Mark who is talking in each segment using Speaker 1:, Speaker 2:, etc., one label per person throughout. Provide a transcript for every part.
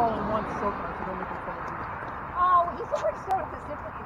Speaker 1: fallen once sober. I could only be fallen Oh, you should drink soda because different.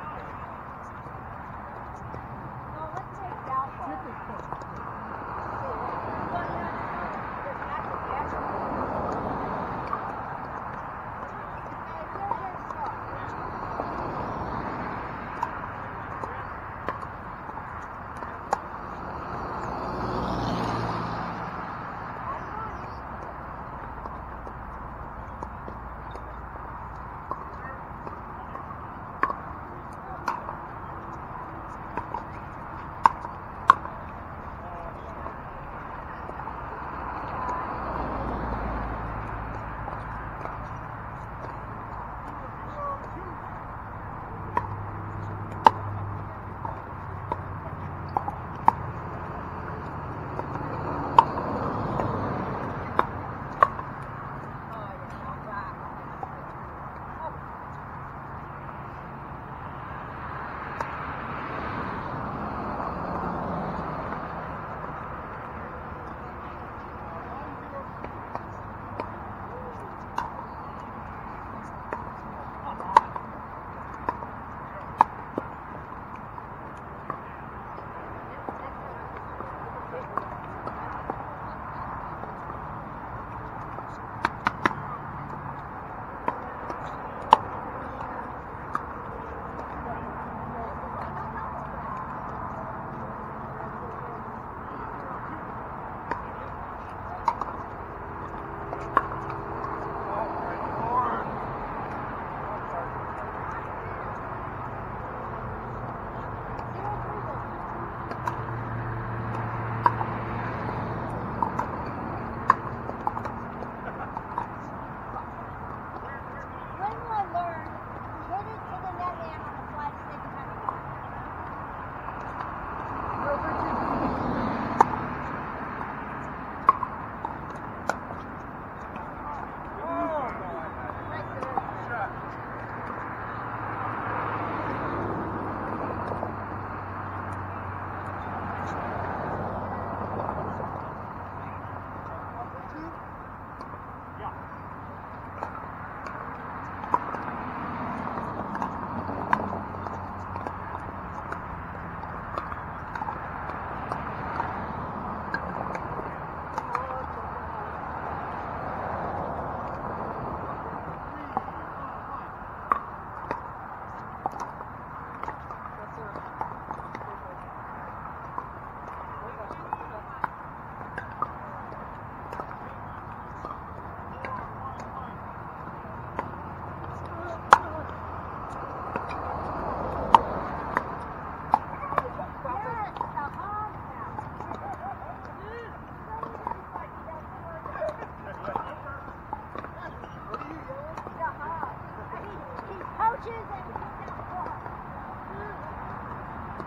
Speaker 1: Four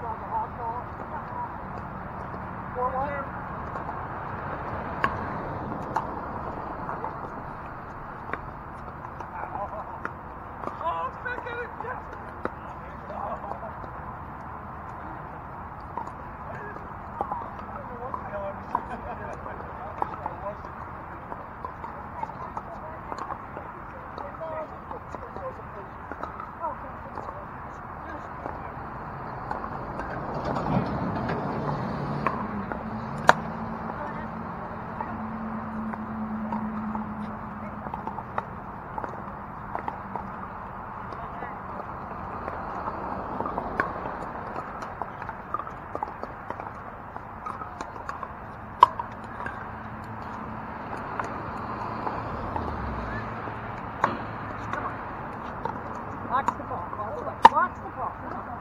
Speaker 1: one. 出口。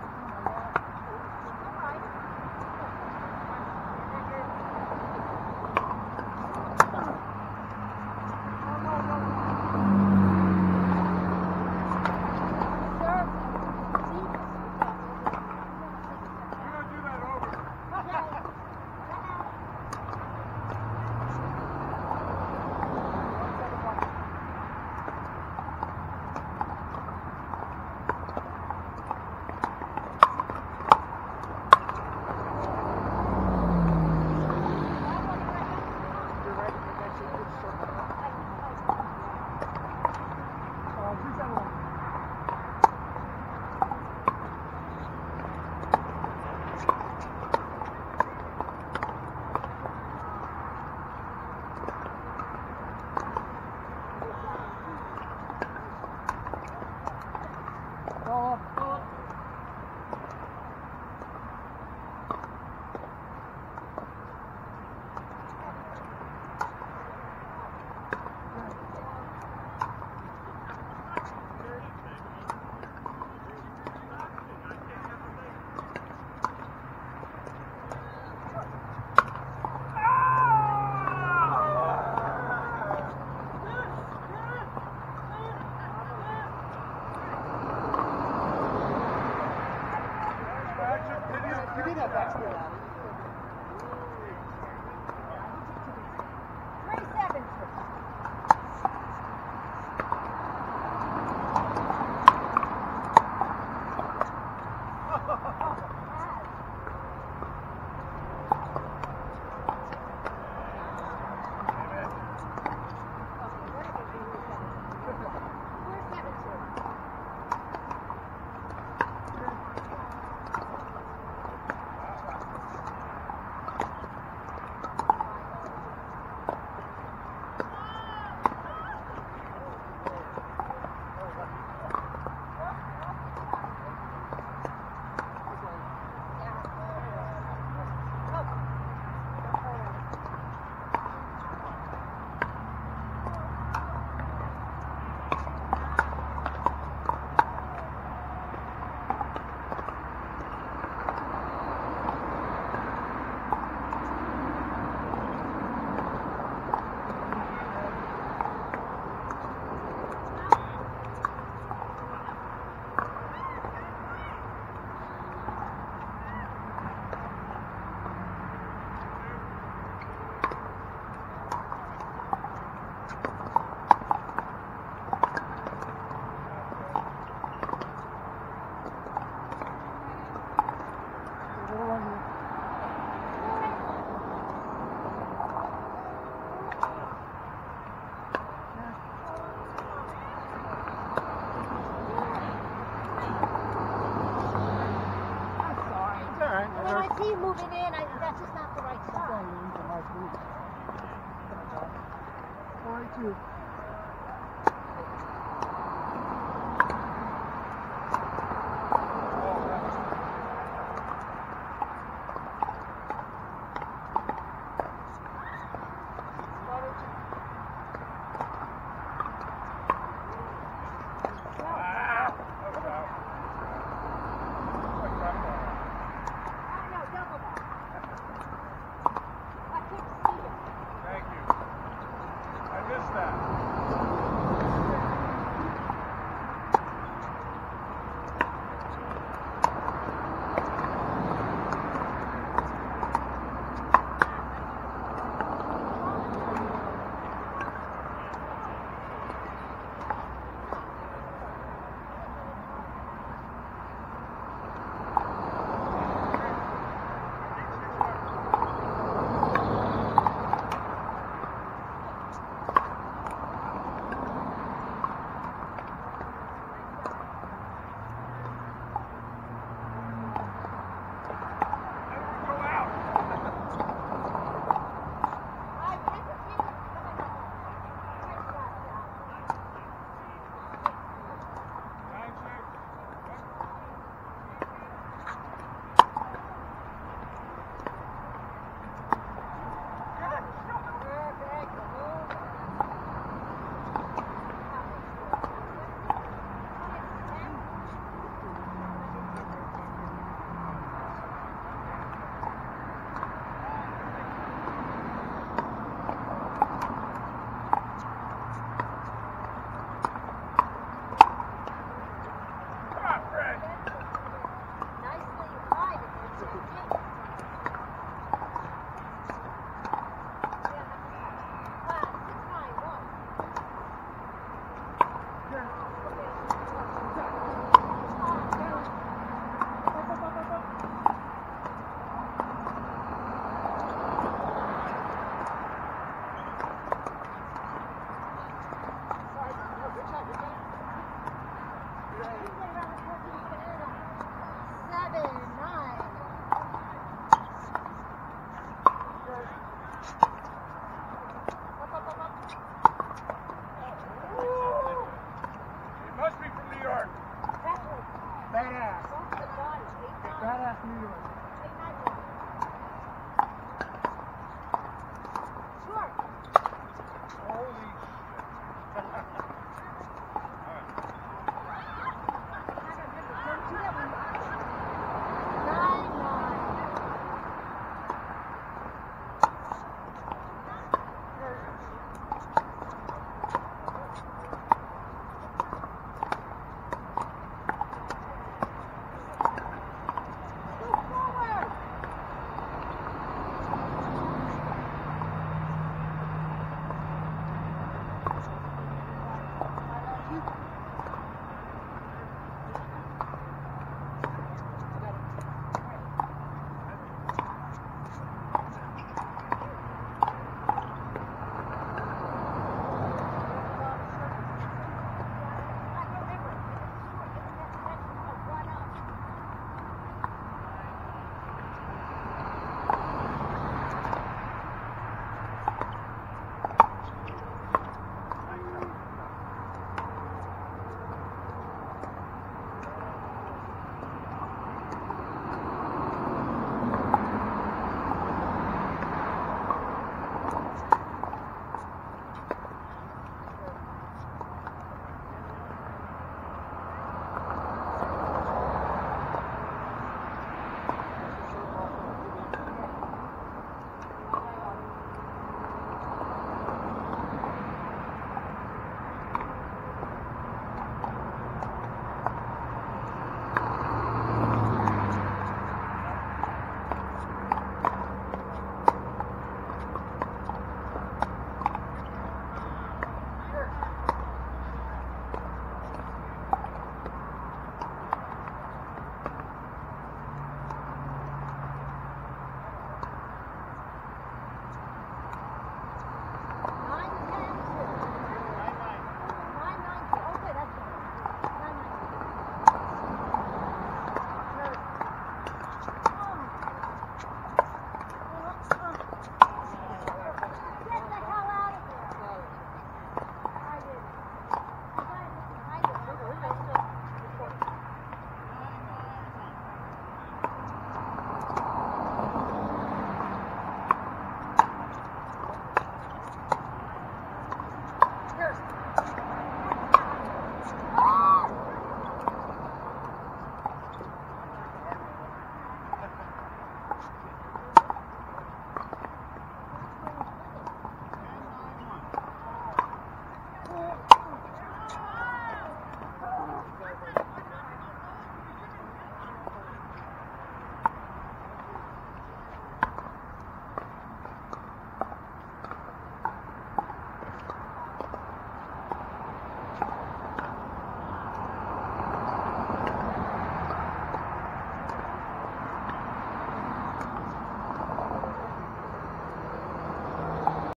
Speaker 1: you.